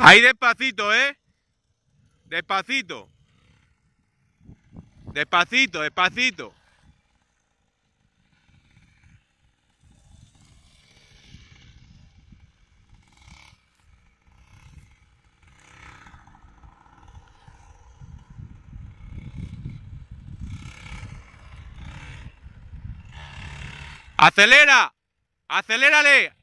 Ahí despacito, ¿eh? Despacito. Despacito, despacito. ¡Acelera! ¡Acelérale!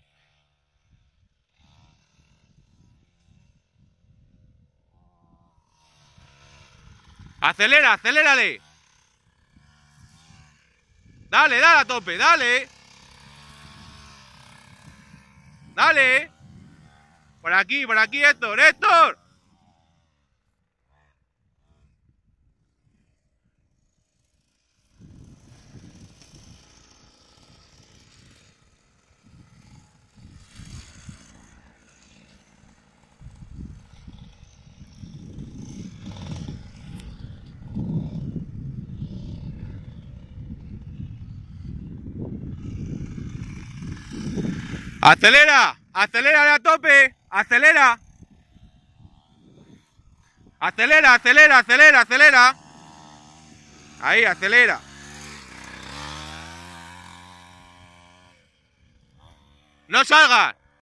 ¡Acelera, acelérale! Dale, dale a tope, dale. Dale. Por aquí, por aquí, Héctor, Héctor. Acelera, acelera a tope, acelera. Acelera, acelera, acelera, acelera. Ahí, acelera. No salgas.